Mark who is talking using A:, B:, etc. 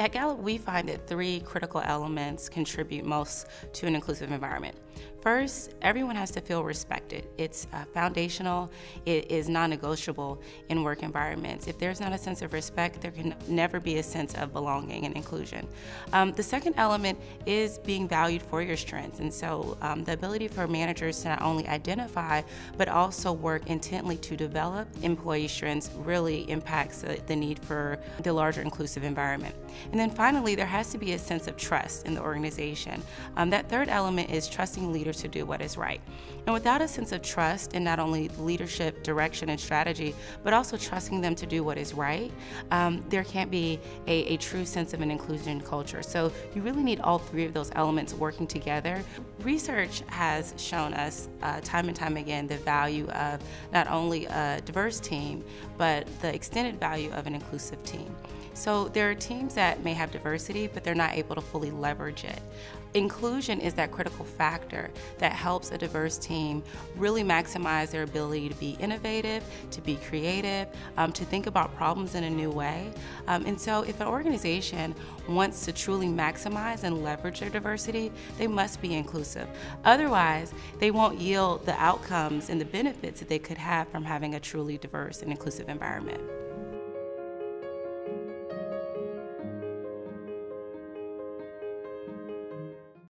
A: At Gallup, we find that three critical elements contribute most to an inclusive environment. First, everyone has to feel respected. It's uh, foundational, it is non negotiable in work environments. If there's not a sense of respect, there can never be a sense of belonging and inclusion. Um, the second element is being valued for your strengths. And so, um, the ability for managers to not only identify, but also work intently to develop employee strengths really impacts the need for the larger inclusive environment. And then finally, there has to be a sense of trust in the organization. Um, that third element is trusting leaders to do what is right. And without a sense of trust in not only leadership, direction, and strategy, but also trusting them to do what is right, um, there can't be a, a true sense of an inclusion culture. So you really need all three of those elements working together. Research has shown us uh, time and time again the value of not only a diverse team, but the extended value of an inclusive team. So there are teams may have diversity, but they're not able to fully leverage it. Inclusion is that critical factor that helps a diverse team really maximize their ability to be innovative, to be creative, um, to think about problems in a new way. Um, and so, if an organization wants to truly maximize and leverage their diversity, they must be inclusive. Otherwise, they won't yield the outcomes and the benefits that they could have from having a truly diverse and inclusive environment.